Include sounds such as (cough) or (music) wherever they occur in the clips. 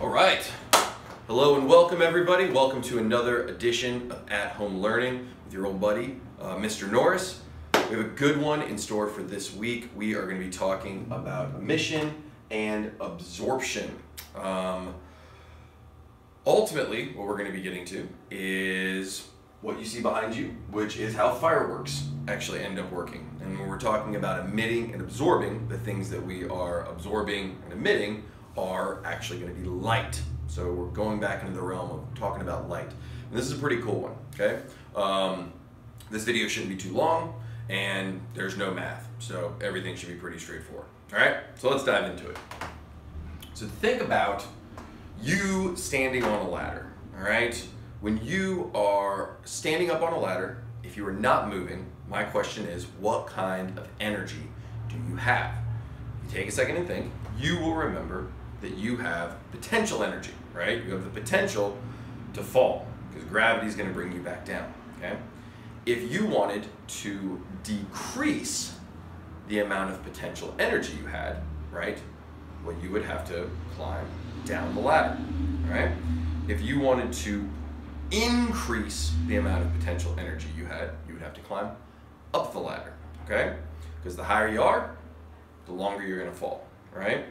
All right. Hello and welcome everybody. Welcome to another edition of At Home Learning with your old buddy, uh, Mr. Norris. We have a good one in store for this week. We are going to be talking about emission and absorption. Um, ultimately, what we're going to be getting to is what you see behind you, which is how fireworks actually end up working. And when we're talking about emitting and absorbing, the things that we are absorbing and emitting are actually going to be light. So we're going back into the realm of talking about light. And this is a pretty cool one, okay? Um, this video shouldn't be too long, and there's no math, so everything should be pretty straightforward. All right, so let's dive into it. So think about you standing on a ladder, all right? When you are standing up on a ladder, if you are not moving, my question is, what kind of energy do you have? You take a second and think, you will remember that you have potential energy, right? You have the potential to fall because gravity is going to bring you back down, okay? If you wanted to decrease the amount of potential energy you had, right? Well, you would have to climb down the ladder, right? If you wanted to increase the amount of potential energy you had, you would have to climb up the ladder, okay? Because the higher you are, the longer you're going to fall, right?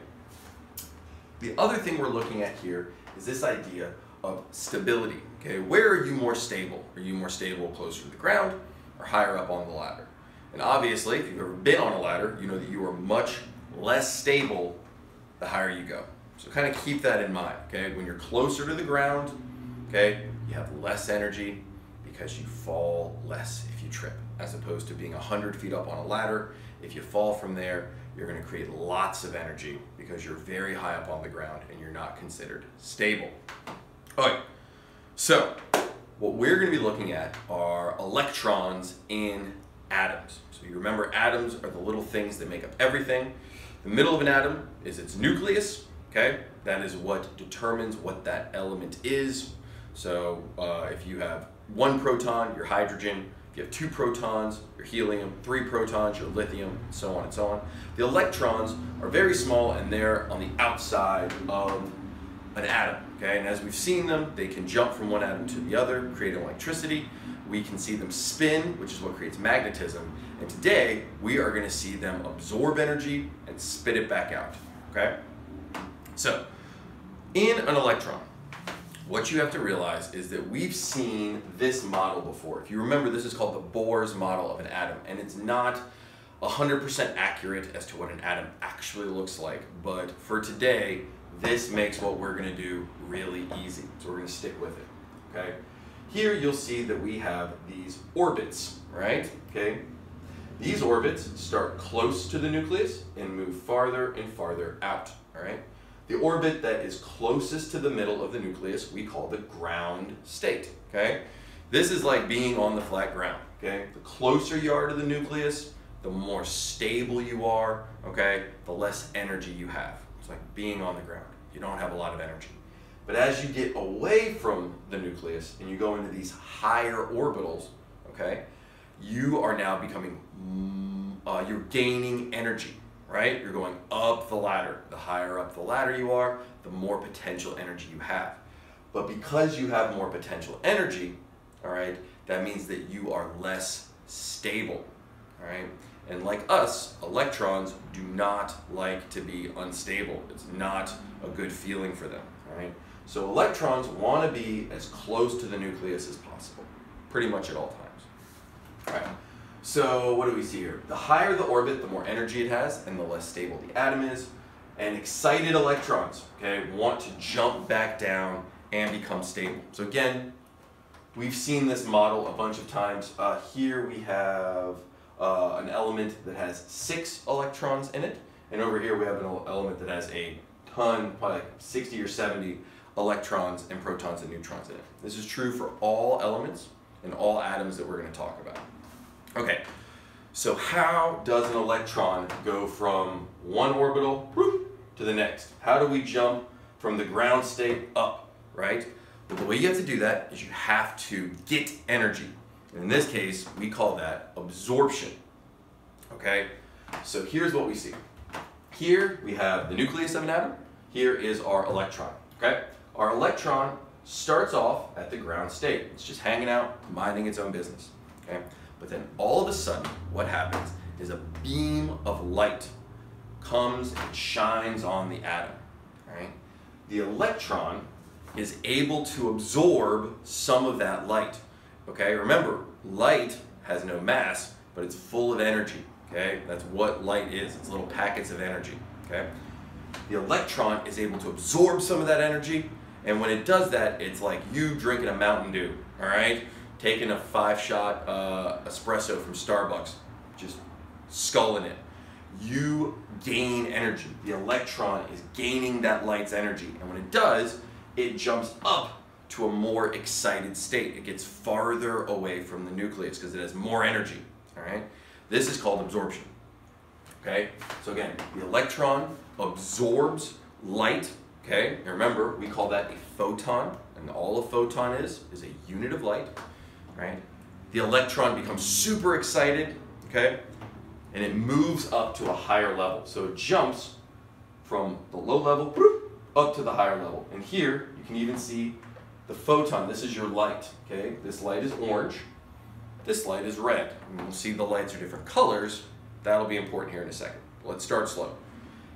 The other thing we're looking at here is this idea of stability, okay? Where are you more stable? Are you more stable closer to the ground or higher up on the ladder? And obviously, if you've ever been on a ladder, you know that you are much less stable the higher you go. So kind of keep that in mind, okay? When you're closer to the ground, okay, you have less energy because you fall less if you trip, as opposed to being 100 feet up on a ladder. If you fall from there, you're going to create lots of energy because you're very high up on the ground and you're not considered stable. All right, so what we're going to be looking at are electrons in atoms. So you remember atoms are the little things that make up everything. The middle of an atom is its nucleus, okay? That is what determines what that element is. So uh, if you have one proton, your hydrogen. You have two protons, your helium. Three protons, your lithium, and so on and so on. The electrons are very small and they're on the outside of an atom, okay? And as we've seen them, they can jump from one atom to the other, creating electricity. We can see them spin, which is what creates magnetism. And today, we are gonna see them absorb energy and spit it back out, okay? So, in an electron, what you have to realize is that we've seen this model before. If you remember, this is called the Bohr's model of an atom, and it's not 100% accurate as to what an atom actually looks like, but for today, this makes what we're gonna do really easy. So we're gonna stick with it, okay? Here you'll see that we have these orbits, right? Okay. These orbits start close to the nucleus and move farther and farther out, all right? The orbit that is closest to the middle of the nucleus we call the ground state, okay? This is like being on the flat ground, okay? The closer you are to the nucleus, the more stable you are, okay? The less energy you have. It's like being on the ground. You don't have a lot of energy. But as you get away from the nucleus and you go into these higher orbitals, okay, you are now becoming, uh, you're gaining energy, right? You're going up the ladder. The higher up the ladder you are, the more potential energy you have. But because you have more potential energy, all right, that means that you are less stable, all right? And like us, electrons do not like to be unstable. It's not a good feeling for them, all right? So electrons want to be as close to the nucleus as possible, pretty much at all times. All right. So what do we see here? The higher the orbit, the more energy it has, and the less stable the atom is. And excited electrons, okay, want to jump back down and become stable. So again, we've seen this model a bunch of times. Uh, here we have uh, an element that has six electrons in it, and over here we have an element that has a ton, probably like 60 or 70 electrons and protons and neutrons in it. This is true for all elements and all atoms that we're going to talk about. Okay, so how does an electron go from one orbital to the next? How do we jump from the ground state up, right? But the way you have to do that is you have to get energy. And In this case, we call that absorption, okay? So here's what we see. Here we have the nucleus of an atom. Here is our electron, Okay? Our electron starts off at the ground state. It's just hanging out, minding its own business. Okay? But then all of a sudden, what happens is a beam of light comes and shines on the atom. Right? The electron is able to absorb some of that light. Okay, remember, light has no mass, but it's full of energy. Okay, that's what light is. It's little packets of energy. Okay, the electron is able to absorb some of that energy, and when it does that, it's like you drinking a Mountain Dew. All right, taking a five-shot uh, espresso from Starbucks, just sculling it. You gain energy. The electron is gaining that light's energy, and when it does, it jumps up to a more excited state. It gets farther away from the nucleus because it has more energy. All right. This is called absorption. Okay. So again, the electron absorbs light. Okay. And remember, we call that a photon, and all a photon is is a unit of light. Right. The electron becomes super excited. Okay. And it moves up to a higher level. So it jumps from the low level up to the higher level. And here, you can even see the photon. This is your light, okay? This light is orange. This light is red. And we'll see the lights are different colors. That'll be important here in a second. Let's start slow.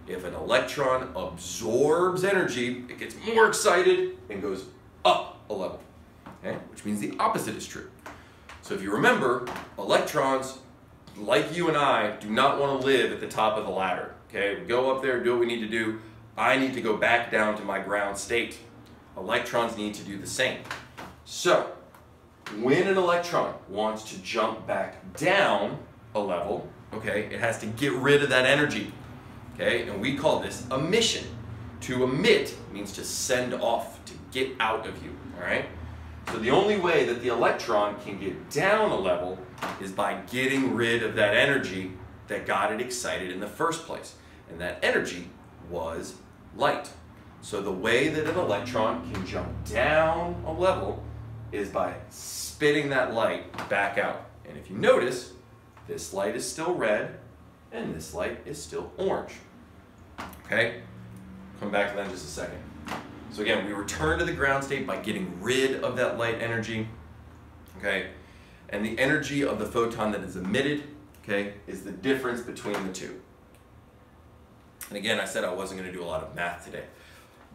If an electron absorbs energy, it gets more excited and goes up a level, okay? Which means the opposite is true. So if you remember, electrons, like you and I, do not want to live at the top of the ladder, okay? We go up there, do what we need to do, I need to go back down to my ground state. Electrons need to do the same. So, when an electron wants to jump back down a level, okay, it has to get rid of that energy, okay, and we call this emission. To emit means to send off, to get out of you, all right? So the only way that the electron can get down a level is by getting rid of that energy that got it excited in the first place. And that energy was light. So the way that an electron can jump down a level is by spitting that light back out. And if you notice, this light is still red and this light is still orange. Okay? Come back to that in just a second. So again, we return to the ground state by getting rid of that light energy. Okay? And the energy of the photon that is emitted, okay, is the difference between the two. And again, I said I wasn't going to do a lot of math today.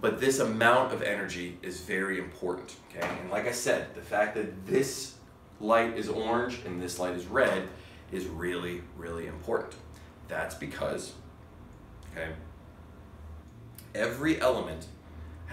But this amount of energy is very important, okay? And like I said, the fact that this light is orange and this light is red is really, really important. That's because, okay, every element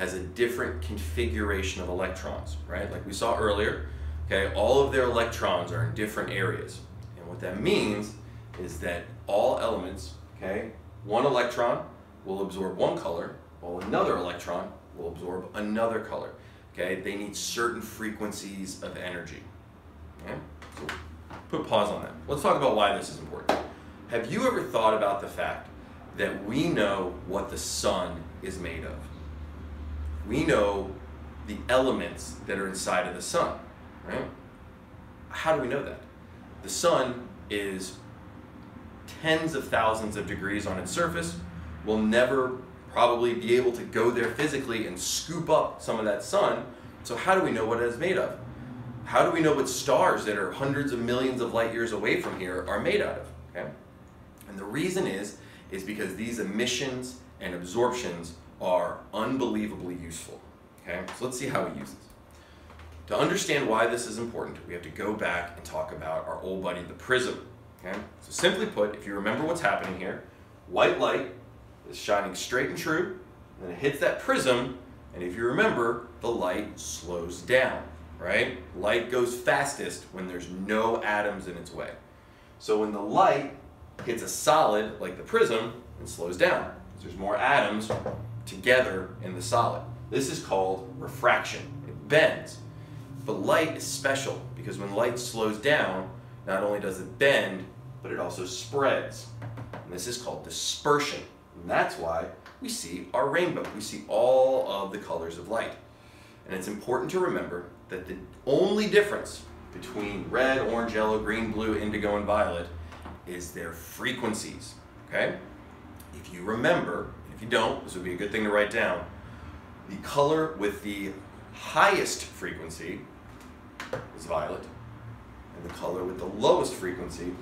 has a different configuration of electrons, right? Like we saw earlier, okay, all of their electrons are in different areas. And what that means is that all elements, okay, one electron will absorb one color, while another electron will absorb another color. Okay, they need certain frequencies of energy. Okay, so put pause on that. Let's talk about why this is important. Have you ever thought about the fact that we know what the sun is made of? We know the elements that are inside of the sun, right? How do we know that? The sun is tens of thousands of degrees on its surface. We'll never probably be able to go there physically and scoop up some of that sun. So how do we know what it is made of? How do we know what stars that are hundreds of millions of light years away from here are made out of? Okay? And the reason is, is because these emissions and absorptions are unbelievably useful. Okay? So let's see how we use this. To understand why this is important, we have to go back and talk about our old buddy, the prism. Okay? So simply put, if you remember what's happening here, white light is shining straight and true, and then it hits that prism, and if you remember, the light slows down, right? Light goes fastest when there's no atoms in its way. So when the light hits a solid, like the prism, it slows down, because there's more atoms together in the solid. This is called refraction. It bends. But light is special, because when light slows down, not only does it bend, but it also spreads. And this is called dispersion. And that's why we see our rainbow. We see all of the colors of light. And it's important to remember that the only difference between red, orange, yellow, green, blue, indigo, and violet is their frequencies. Okay? If you remember, if you don't, this would be a good thing to write down. the color with the highest frequency is violet, and the color with the lowest frequency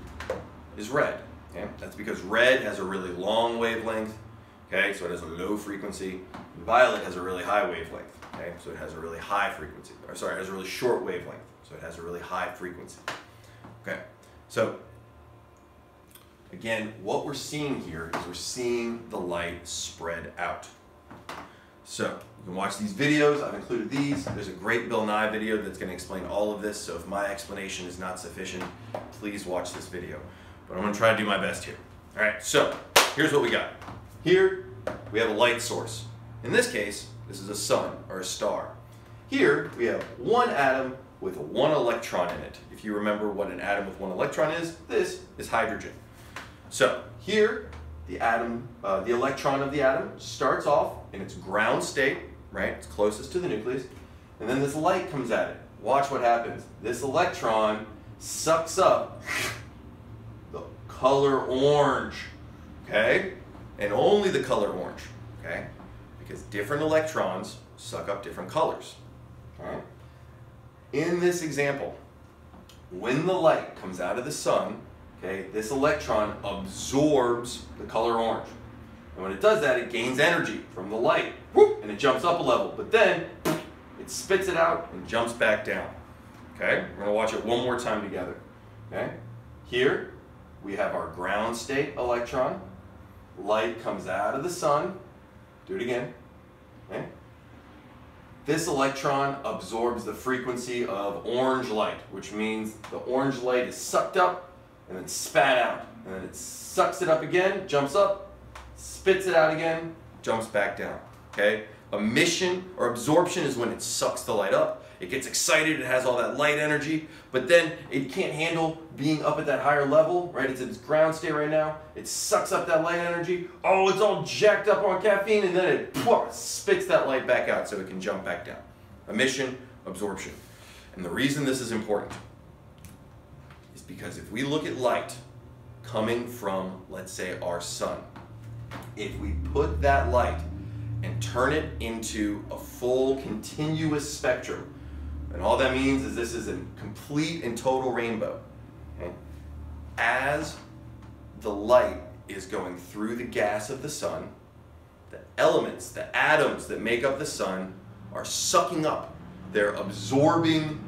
is red. Okay? That's because red has a really long wavelength, okay, so it has a low frequency. Violet has a really high wavelength, okay, so it has a really high frequency. Or sorry, it has a really short wavelength, so it has a really high frequency. Okay, so again, what we're seeing here is we're seeing the light spread out. So you can watch these videos. I've included these. There's a great Bill Nye video that's going to explain all of this. So if my explanation is not sufficient, please watch this video. But I'm going to try to do my best here. All right, so here's what we got. Here, we have a light source. In this case, this is a sun or a star. Here, we have one atom with one electron in it. If you remember what an atom with one electron is, this is hydrogen. So here, the atom, uh, the electron of the atom starts off in its ground state, right? It's closest to the nucleus. And then this light comes at it. Watch what happens. This electron sucks up (laughs) the color orange, okay? And only the color orange, okay? Because different electrons suck up different colors? In this example, when the light comes out of the sun, okay, this electron absorbs the color orange. And when it does that, it gains energy from the light, whoop, and it jumps up a level. But then, it spits it out and jumps back down. Okay, we're gonna watch it one more time together. Okay, here we have our ground state electron. Light comes out of the sun. Do it again. Okay. This electron absorbs the frequency of orange light, which means the orange light is sucked up and then spat out. And then it sucks it up again, jumps up, spits it out again, jumps back down. Okay? Emission or absorption is when it sucks the light up. It gets excited, it has all that light energy, but then it can't handle being up at that higher level, right? It's in its ground state right now. It sucks up that light energy. Oh, it's all jacked up on caffeine, and then it poof, spits that light back out so it can jump back down. Emission, absorption. And the reason this is important because if we look at light coming from, let's say, our sun, if we put that light and turn it into a full continuous spectrum, and all that means is this is a complete and total rainbow. Okay? As the light is going through the gas of the sun, the elements, the atoms that make up the sun are sucking up. They're absorbing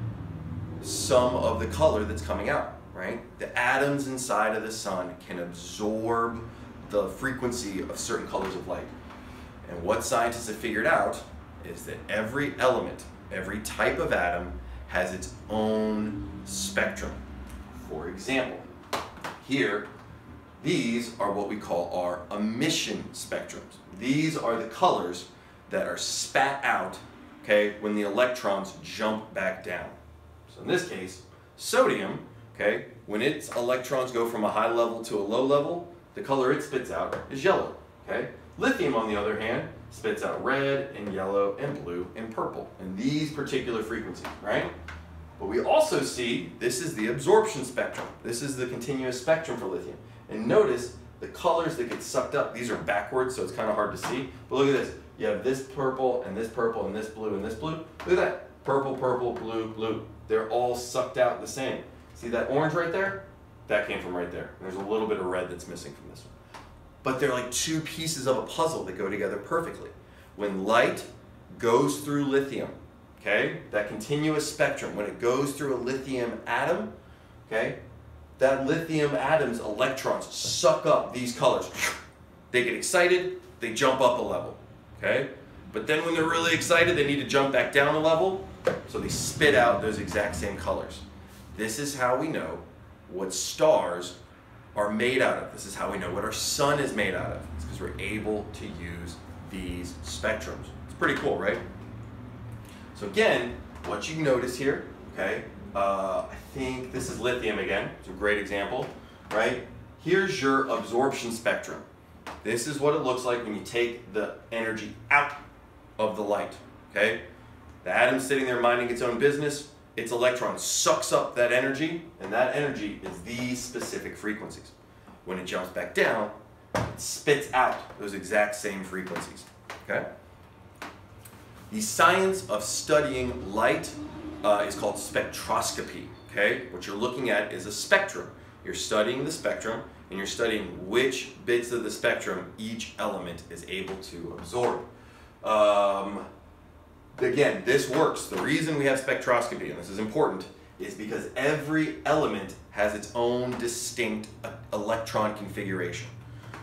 some of the color that's coming out, right? The atoms inside of the sun can absorb the frequency of certain colors of light. And what scientists have figured out is that every element Every type of atom has its own spectrum. For example, here, these are what we call our emission spectrums. These are the colors that are spat out, okay, when the electrons jump back down. So in this case, sodium, okay, when its electrons go from a high level to a low level, the color it spits out is yellow, okay? Lithium, on the other hand, spits out red and yellow and blue and purple in these particular frequencies, right? But we also see this is the absorption spectrum. This is the continuous spectrum for lithium. And notice the colors that get sucked up, these are backwards, so it's kind of hard to see. But look at this. You have this purple and this purple and this blue and this blue. Look at that. Purple, purple, blue, blue. They're all sucked out the same. See that orange right there? That came from right there. there's a little bit of red that's missing from this one but they're like two pieces of a puzzle that go together perfectly. When light goes through lithium, okay, that continuous spectrum, when it goes through a lithium atom, okay, that lithium atom's electrons suck up these colors. They get excited, they jump up a level, okay? But then when they're really excited, they need to jump back down a level, so they spit out those exact same colors. This is how we know what stars are made out of. This is how we know what our sun is made out of. It's because we're able to use these spectrums. It's pretty cool, right? So again, what you notice here, okay, uh, I think this is lithium again. It's a great example, right? Here's your absorption spectrum. This is what it looks like when you take the energy out of the light, okay? The atom's sitting there minding its own business its electron sucks up that energy, and that energy is these specific frequencies. When it jumps back down, it spits out those exact same frequencies. Okay? The science of studying light uh, is called spectroscopy. Okay, what you're looking at is a spectrum. You're studying the spectrum, and you're studying which bits of the spectrum each element is able to absorb. Um, again, this works. The reason we have spectroscopy, and this is important, is because every element has its own distinct uh, electron configuration.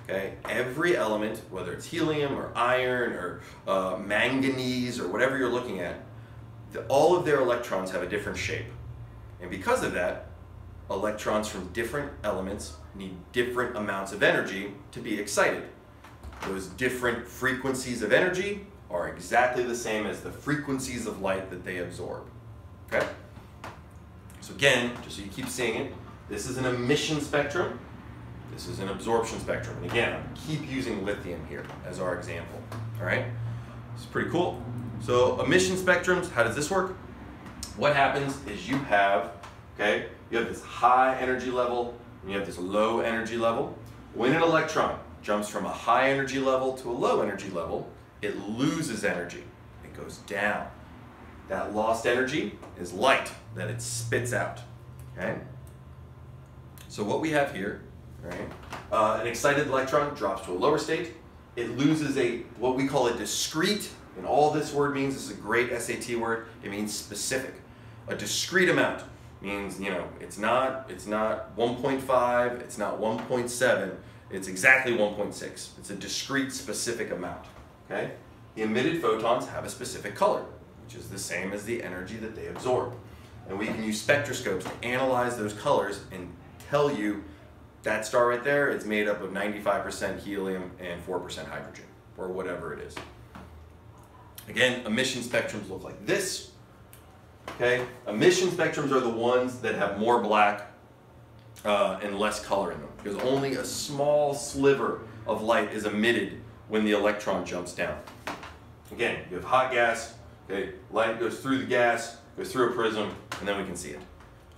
Okay, every element, whether it's helium or iron or uh, manganese or whatever you're looking at, the, all of their electrons have a different shape. And because of that, electrons from different elements need different amounts of energy to be excited. Those different frequencies of energy are exactly the same as the frequencies of light that they absorb. Okay? So again, just so you keep seeing it, this is an emission spectrum. This is an absorption spectrum. And again, I keep using lithium here as our example. All right? It's pretty cool. So emission spectrums, how does this work? What happens is you have, okay, you have this high energy level and you have this low energy level. When an electron jumps from a high energy level to a low energy level, it loses energy. It goes down. That lost energy is light that it spits out. Okay? So what we have here, right? Uh, an excited electron drops to a lower state. It loses a what we call a discrete, and all this word means this is a great SAT word. It means specific. A discrete amount means you know it's not it's not 1.5, it's not 1.7, it's exactly 1.6. It's a discrete specific amount. Okay? The emitted photons have a specific color, which is the same as the energy that they absorb. And we can use spectroscopes to analyze those colors and tell you that star right there is made up of 95% helium and 4% hydrogen, or whatever it is. Again, emission spectrums look like this. Okay, emission spectrums are the ones that have more black uh, and less color in them, because only a small sliver of light is emitted when the electron jumps down. Again, you have hot gas, okay, light goes through the gas, goes through a prism, and then we can see it.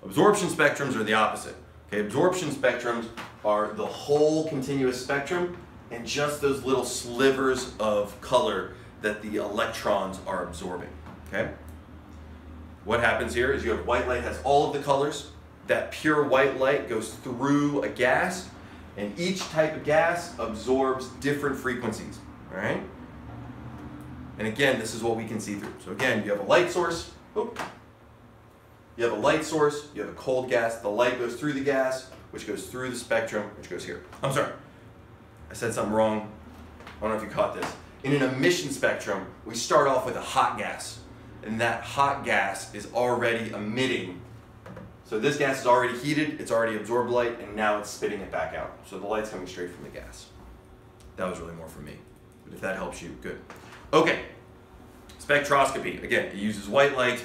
Absorption spectrums are the opposite. Okay, absorption spectrums are the whole continuous spectrum and just those little slivers of color that the electrons are absorbing. Okay? What happens here is you have white light has all of the colors. That pure white light goes through a gas, and each type of gas absorbs different frequencies. All right? And again, this is what we can see through. So again, you have a light source. You have a light source, you have a cold gas, the light goes through the gas, which goes through the spectrum, which goes here. I'm sorry, I said something wrong. I don't know if you caught this. In an emission spectrum, we start off with a hot gas, and that hot gas is already emitting. So this gas is already heated, it's already absorbed light, and now it's spitting it back out. So the light's coming straight from the gas. That was really more for me. But if that helps you, good. Okay, spectroscopy. Again, it uses white light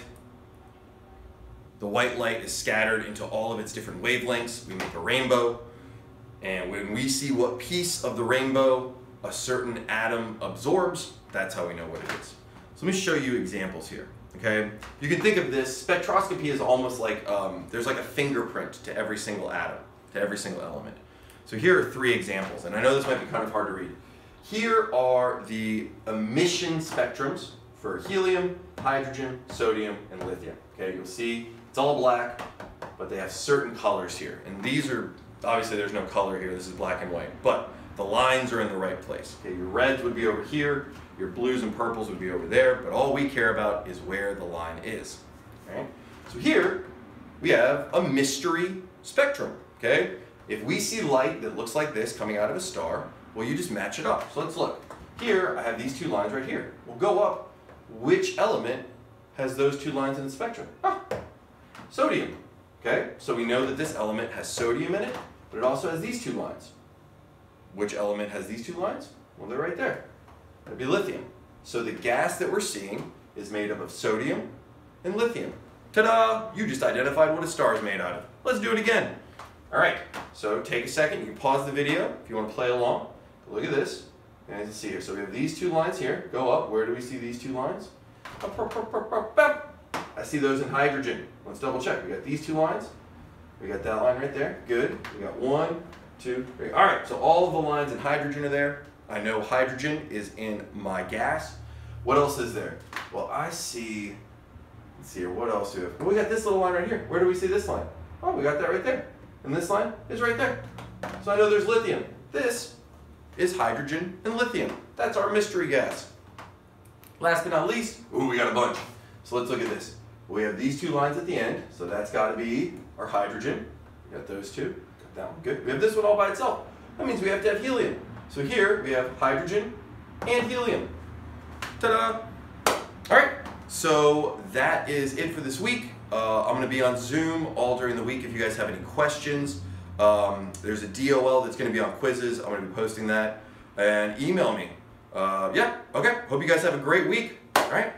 the white light is scattered into all of its different wavelengths. We make a rainbow. And when we see what piece of the rainbow a certain atom absorbs, that's how we know what it is. So let me show you examples here. Okay, you can think of this spectroscopy is almost like um, there's like a fingerprint to every single atom, to every single element. So here are three examples, and I know this might be kind of hard to read. Here are the emission spectrums for helium, hydrogen, sodium, and lithium. Okay, you'll see it's all black, but they have certain colors here. And these are, obviously there's no color here, this is black and white, but the lines are in the right place. Okay, your reds would be over here, your blues and purples would be over there, but all we care about is where the line is. Okay? So here, we have a mystery spectrum, okay? If we see light that looks like this coming out of a star, well, you just match it up. So let's look. Here, I have these two lines right here. We'll go up. Which element has those two lines in the spectrum? Ah, sodium. Okay, so we know that this element has sodium in it, but it also has these two lines. Which element has these two lines? Well, they're right there. That'd be lithium. So the gas that we're seeing is made up of sodium and lithium. Ta-da! You just identified what a star is made out of. Let's do it again. All right, so take a second. You can pause the video if you want to play along. Look at this. And as you see here, so we have these two lines here. Go up. Where do we see these two lines? I see those in hydrogen. Let's double check. We got these two lines. We got that line right there. Good. We got one, two, three. All right, so all of the lines in hydrogen are there. I know hydrogen is in my gas. What else is there? Well, I see. Let's see here. What else do we have? We got this little line right here. Where do we see this line? Oh, we got that right there. And this line is right there. So I know there's lithium. This is hydrogen and lithium. That's our mystery gas. Last but not least, ooh, we got a bunch. So let's look at this. We have these two lines at the end, so that's got to be our hydrogen. We got those two. That one. Good. We have this one all by itself. That means we have to have helium. So here we have hydrogen and helium. Ta-da! All right. So that is it for this week. Uh, I'm going to be on Zoom all during the week if you guys have any questions. Um, there's a DOL that's going to be on quizzes. I'm to be posting that. And email me. Uh, yeah, okay. Hope you guys have a great week. All right.